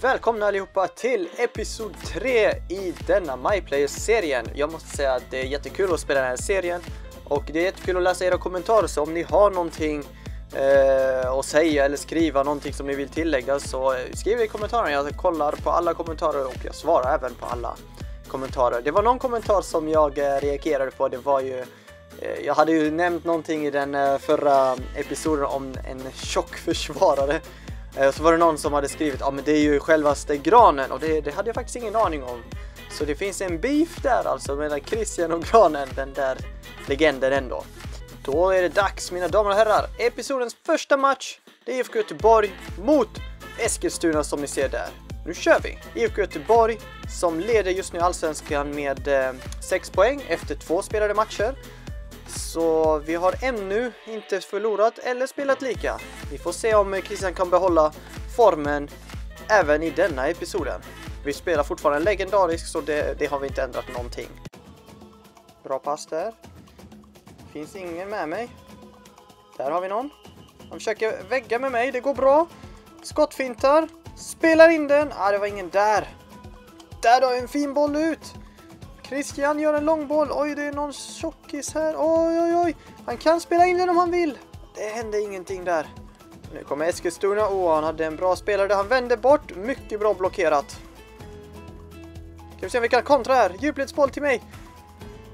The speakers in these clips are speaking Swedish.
välkomna allihopa till episod 3 i denna MyPlayers-serien. Jag måste säga att det är jättekul att spela den här serien och det är jättekul att läsa era kommentarer så om ni har någonting eh, att säga eller skriva någonting som ni vill tillägga så skriv i kommentarerna. Jag kollar på alla kommentarer och jag svarar även på alla kommentarer. Det var någon kommentar som jag eh, reagerade på. Det var ju eh, jag hade ju nämnt någonting i den eh, förra episoden om en tjock försvarare Eh, så var det någon som hade skrivit, ja men det är ju självaste granen och det, det hade jag faktiskt ingen aning om. Så det finns en beef där alltså mellan Christian och granen, den där legenden ändå. Då är det dags mina damer och herrar, episodens första match. Det är IFK Göteborg mot Eskilstuna som ni ser där. Nu kör vi! IFK Göteborg som leder just nu allsvenskan med eh, 6 poäng efter två spelade matcher. Så vi har ännu inte förlorat eller spelat lika. Vi får se om Christian kan behålla formen även i denna episoden. Vi spelar fortfarande legendarisk så det, det har vi inte ändrat någonting. Bra pass där. Finns ingen med mig. Där har vi någon. Han försöker vägga med mig, det går bra. Skottfintar. Spelar in den. Ah, det var ingen där. Där har en fin boll ut. Christian gör en långboll. Oj, det är någon tjockis här. Oj, oj, oj. Han kan spela in den om han vill. Det hände ingenting där. Nu kommer Eskilstuna. Åh, oh, han hade en bra spelare där han vände bort. Mycket bra blockerat. Ska vi se om vi kan kontra här. Djupledsboll till mig.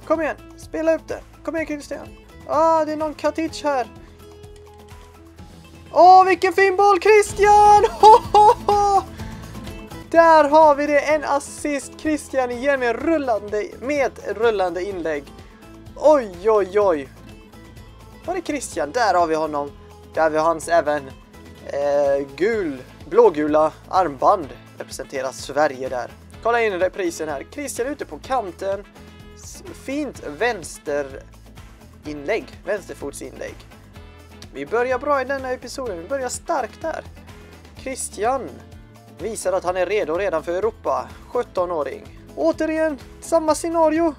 Kom igen, spela upp den. Kom igen Christian. Ah, det är någon Katic här. Åh, oh, vilken fin boll Christian! Ho! Där har vi det! En assist Christian igen med rullande, med rullande inlägg. Oj, oj, oj. Var är Christian? Där har vi honom. Där har vi hans även eh, gul, blågula armband. Representerar Sverige där. Kolla in reprisen här. Christian ute på kanten. Fint vänsterinlägg. Vänsterfotsinlägg. Vi börjar bra i denna episoden. Vi börjar starkt där. Christian Visar att han är redo redan för Europa. 17-åring. Återigen, samma scenario.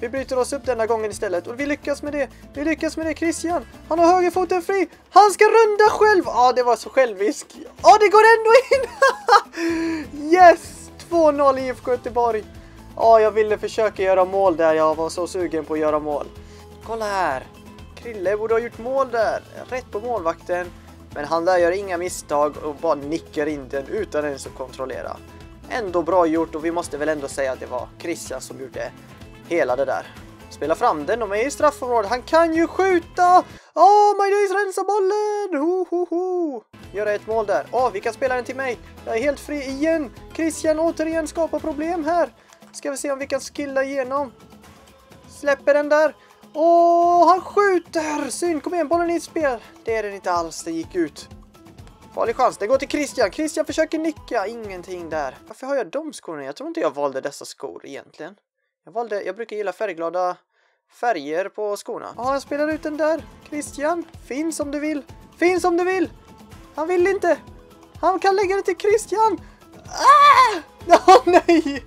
Vi bryter oss upp denna gången istället och vi lyckas med det. Vi lyckas med det. Christian, han har högerfoten fri. Han ska runda själv. Ja, ah, det var så självisk. Ja, ah, det går ändå in. yes! 2-0 IFK Göteborg. Ja, ah, jag ville försöka göra mål där. Jag var så sugen på att göra mål. Kolla här. Krille borde ha gjort mål där. Rätt på målvakten. Men han där gör inga misstag och bara nickar in den utan ens att kontrollera. Ändå bra gjort och vi måste väl ändå säga att det var Christian som gjorde hela det där. Spela fram den, de är i straffområdet. Han kan ju skjuta! Åh, oh, My Days rensa bollen! Ho, ho, ho. Göra ett mål där. Åh, oh, vi kan spela den till mig. Jag är helt fri igen. Christian återigen skapar problem här. Ska vi se om vi kan skilla igenom. Släpper den där. Åh, han skjuter! Synd, kom igen, bollen är i spel. Det är den inte alls, det gick ut. Farlig chans, det går till Christian. Christian försöker nicka, ingenting där. Varför har jag de skorna? Jag tror inte jag valde dessa skor egentligen. Jag valde, jag brukar gilla färgglada färger på skorna. Ja, jag spelar ut den där. Christian, finns om du vill. Finns om du vill! Han vill inte! Han kan lägga det till Christian! Ah! Oh, nej!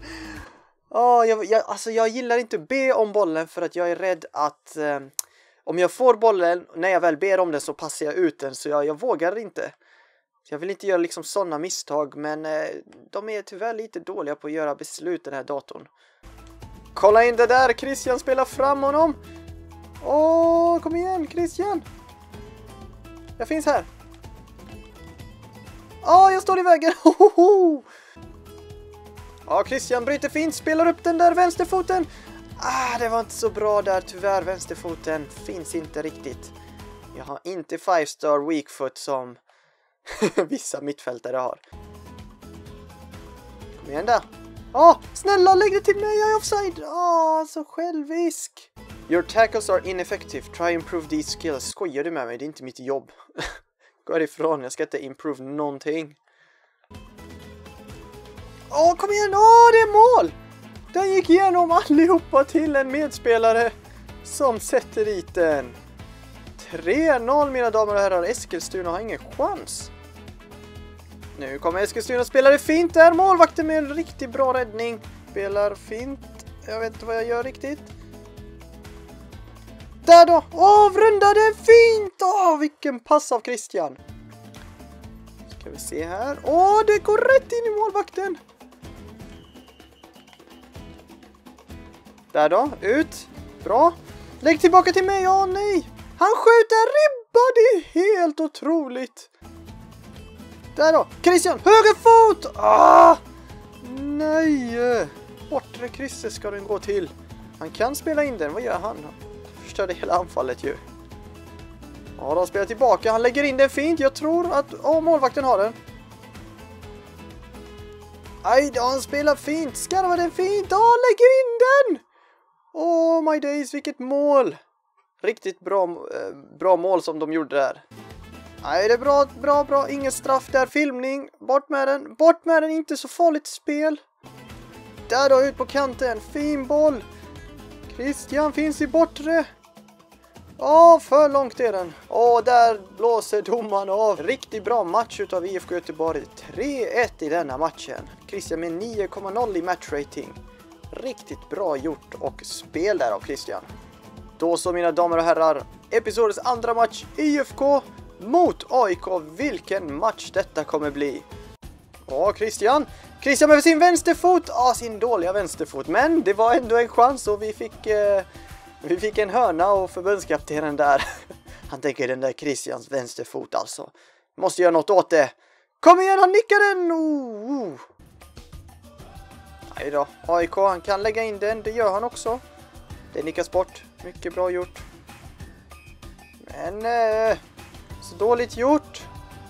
Oh, jag, jag, alltså jag gillar inte att be om bollen för att jag är rädd att eh, om jag får bollen, när jag väl ber om den så passar jag ut den så jag, jag vågar inte. Jag vill inte göra liksom sådana misstag men eh, de är tyvärr lite dåliga på att göra beslut den här datorn. Kolla in det där, Christian spelar fram honom. Åh, kom igen Christian. Jag finns här. Åh, jag står i vägen. Ja, Christian bryter fint, spelar upp den där vänsterfoten. Ah, det var inte så bra där tyvärr. Vänsterfoten finns inte riktigt. Jag har inte 5 star weak foot som vissa mittfältare har. Kom igen där. Åh, oh, snälla lägg det till mig, jag är offside. Åh, oh, så självisk. Your tackles are ineffective. Try improve these skills. Skojar du med mig? Det är inte mitt jobb. Gå ifrån, jag ska inte improve någonting. Åh, kom igen! Åh, det är mål! Den gick igenom allihopa till en medspelare som sätter dit den. 3-0 mina damer och herrar. Eskilstuna har ingen chans. Nu kommer Eskilstuna spela det fint där. Målvakten med en riktigt bra räddning. Spelar fint. Jag vet inte vad jag gör riktigt. Där då! Avrundade fint! Åh, vilken pass av Christian. Ska vi se här. Åh, det går rätt in i målvakten! Där då, ut. Bra. Lägg tillbaka till mig, åh nej! Han skjuter ribba, det är helt otroligt! Där då, Christian, höger fot! Ah! Nej! Bortre krysset ska den gå till. Han kan spela in den, vad gör han? Förstörde hela anfallet ju. Ja, de spelar tillbaka. Han lägger in den fint. Jag tror att oh, målvakten har den. Aj då, han spelar fint. Skarvar den fint. Ja, oh, lägger in den! Oh my days, vilket mål! Riktigt bra, eh, bra mål som de gjorde där. Nej, det är bra, bra, bra. Inget straff där. Filmning. Bort med den. Bort med den. Inte så farligt spel. Där då, ut på kanten. Fin boll. Christian finns i bortre. Ja, för långt är den. Och där blåser domaren av. Riktigt bra match utav IFK Göteborg. 3-1 i denna matchen. Christian med 9,0 i matchrating. Riktigt bra gjort och spel där av Christian. Då så mina damer och herrar, episodens andra match IFK mot AIK. Vilken match detta kommer bli. Ja, Christian. Christian med sin vänsterfot. Ja, sin dåliga vänsterfot. Men det var ändå en chans och vi fick... Eh, vi fick en hörna och förbundskaptenen där. Han tänker den där Christians vänsterfot alltså. Måste göra något åt det. Kom igen, han nickar den! Oh, oh. Nej då, AIK han kan lägga in den, det gör han också. Det nickas bort, mycket bra gjort. Men, eh, så dåligt gjort.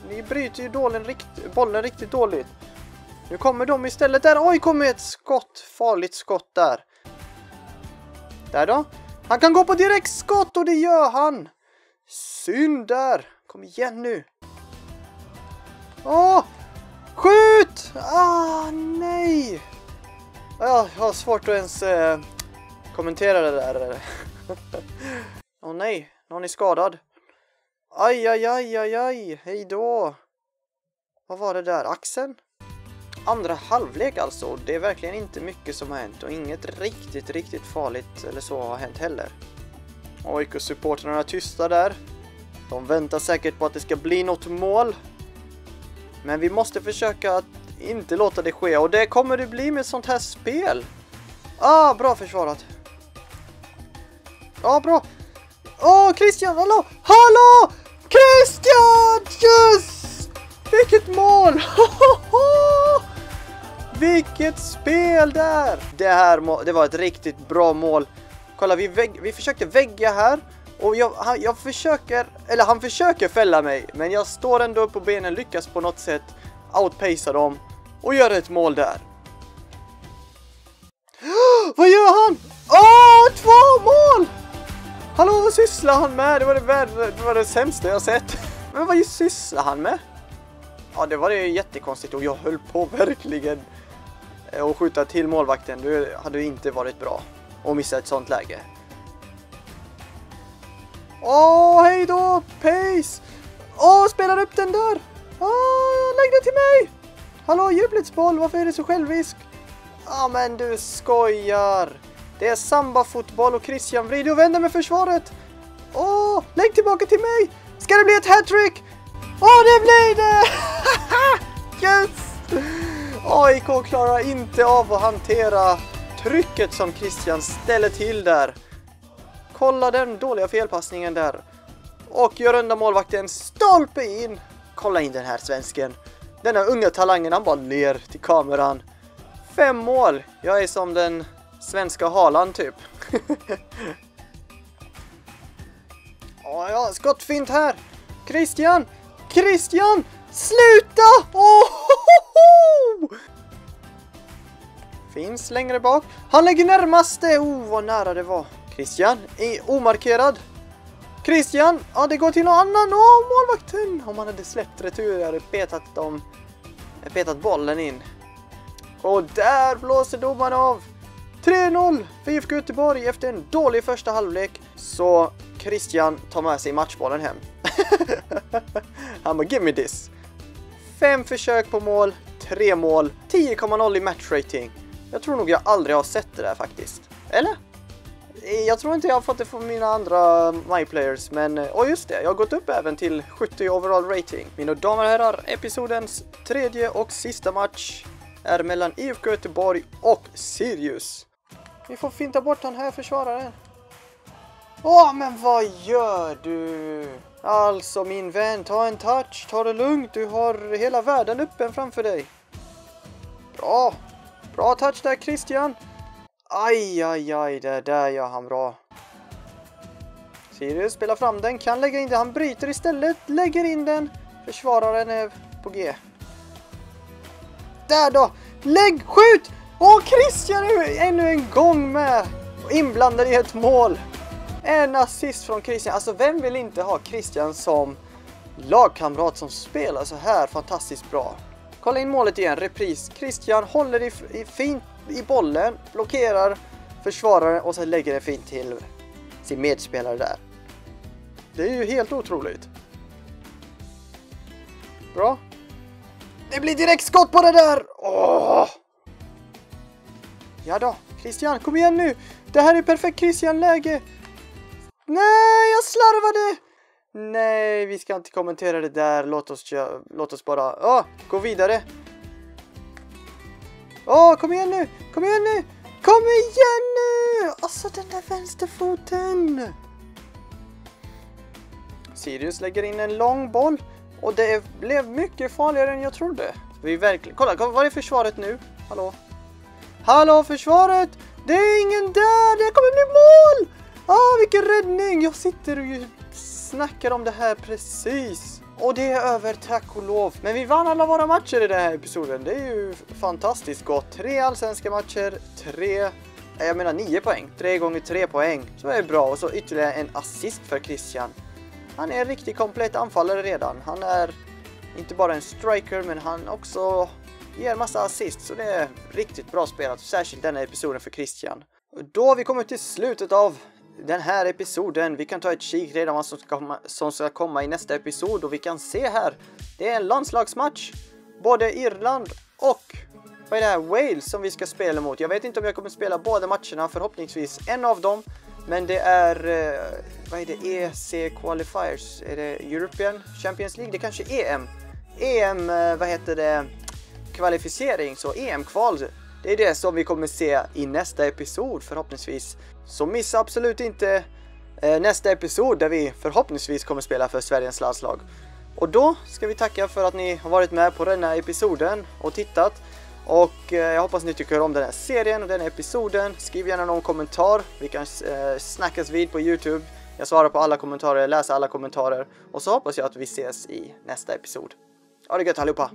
Ni bryter ju bollen, rikt bollen riktigt dåligt. Nu kommer de istället där. Oj, kommer ett skott. Farligt skott där. Där då. Han kan gå på direkt skott och det gör han. Synd där. Kom igen nu. Åh! Skjut! Ah! Jag har svårt att ens eh, kommentera det där. Åh oh, nej, någon är skadad. Aj, aj, aj, aj, aj, hej då. Vad var det där, axeln? Andra halvlek alltså, det är verkligen inte mycket som har hänt och inget riktigt, riktigt farligt eller så har hänt heller. AIK-supportrarna är tysta där. De väntar säkert på att det ska bli något mål. Men vi måste försöka att inte låta det ske och det kommer det bli med sånt här spel. Ah, bra försvarat. Ja, ah, bra. Åh, oh, Christian, hallå! Hallå! Christian! Yes! Vilket mål! Vilket spel där! Det här det var ett riktigt bra mål. Kolla, vi, vägg, vi försökte vägga här. Och jag, han, jag försöker, eller han försöker fälla mig. Men jag står ändå upp på benen, lyckas på något sätt outpacea dem. Och gör ett mål där. Vad gör han? Åh, två mål! Hallå, vad sysslar han med? Det var det, värre, det var det sämsta jag sett. Men vad sysslar han med? Ja, det var det jättekonstigt och jag höll på verkligen att skjuta till målvakten. Det hade inte varit bra att missa ett sånt läge. Åh, hej då! Pace! Åh, spelar upp den där! Åh, lägg den till mig! Hallå, djupletsboll, varför är det så självisk? Ja, men du skojar! Det är samba-fotboll och Christian vrider och vänder med försvaret. Åh, lägg tillbaka till mig! Ska det bli ett hattrick? Åh, det blir det! yes! AIK klarar inte av att hantera trycket som Christian ställer till där. Kolla den dåliga felpassningen där. Och gör undan målvakten stolpe in. Kolla in den här svensken. Denna unga talangen, han bara ler till kameran. Fem mål. Jag är som den svenska halan typ. ja, ja, skottfint här. Christian! Christian! Sluta! Oh! Finns längre bak. Han lägger närmaste. Oh, vad nära det var. Christian är omarkerad. Christian! Ja, det går till någon annan. Åh, oh, målvakten! Om han hade släppt retur hade petat dem. Petat bollen in. Och där blåser domaren av. 3-0 för IFK Göteborg efter en dålig första halvlek. Så Christian tar med sig matchbollen hem. Han bara, give me this. Fem försök på mål, tre mål, 10,0 i matchrating. Jag tror nog jag aldrig har sett det där faktiskt. Eller? Jag tror inte jag har fått det från mina andra eh, MyPlayers, men eh, och just det, jag har gått upp även till 70 overall rating. Mina damer och herrar, episodens tredje och sista match är mellan IFK Göteborg och Sirius. Vi får finta bort den här försvararen. Åh, men vad gör du? Alltså min vän, ta en touch, ta det lugnt, du har hela världen öppen framför dig. Bra, bra touch där Christian. Aj, aj, aj, det där gör han bra. Sirius spelar fram den, kan lägga in den, han bryter istället, lägger in den. Försvararen är på G. Där då! Lägg, skjut! Och Christian är ännu en gång med! Inblandad i ett mål. En assist från Christian. Alltså vem vill inte ha Christian som lagkamrat som spelar så här fantastiskt bra? Kolla in målet igen, repris. Christian håller i, i fint i bollen, blockerar försvararen och sen lägger den fint till sin medspelare där. Det är ju helt otroligt. Bra. Det blir direkt skott på det där! Åh! Ja då, Christian, kom igen nu! Det här är perfekt Christian-läge! Nej, jag slarvade! Nej, vi ska inte kommentera det där. Låt oss, låt oss bara oh, gå vidare. Åh, oh, kom igen nu! Kom igen nu! Kom igen nu! Alltså den där vänsterfoten! Sirius lägger in en lång boll och det blev mycket farligare än jag trodde. Vi verkligen... Kolla, vad är försvaret nu? Hallå? Hallå försvaret! Det är ingen där! Det kommer bli mål! Ah, vilken räddning! Jag sitter och snackar om det här precis. Och det är över, tack och lov. Men vi vann alla våra matcher i den här episoden. Det är ju fantastiskt gott. Tre allsvenska matcher, tre... Eh, jag menar nio poäng. Tre gånger tre poäng. Så är det bra. Och så ytterligare en assist för Christian. Han är en riktigt komplett anfallare redan. Han är inte bara en striker, men han också ger massa assist. Så det är riktigt bra spelat. Särskilt denna episoden för Christian. Då har vi kommit till slutet av den här episoden. Vi kan ta ett kik redan vad som ska, komma, som ska komma i nästa episod och vi kan se här. Det är en landslagsmatch. Både Irland och vad är det här? Wales som vi ska spela mot. Jag vet inte om jag kommer spela båda matcherna, förhoppningsvis en av dem. Men det är, eh, vad är det, EC Qualifiers? Är det European Champions League? Det kanske är EM. EM, eh, vad heter det, kvalificering, så EM-kval. Det är det som vi kommer se i nästa episod förhoppningsvis. Så missa absolut inte eh, nästa episod där vi förhoppningsvis kommer spela för Sveriges landslag. Och då ska vi tacka för att ni har varit med på den här episoden och tittat. Och eh, jag hoppas ni tycker om den här serien och den här episoden. Skriv gärna någon kommentar. Vi kan eh, snackas vid på Youtube. Jag svarar på alla kommentarer, läser alla kommentarer. Och så hoppas jag att vi ses i nästa episod. Ha det gött allihopa!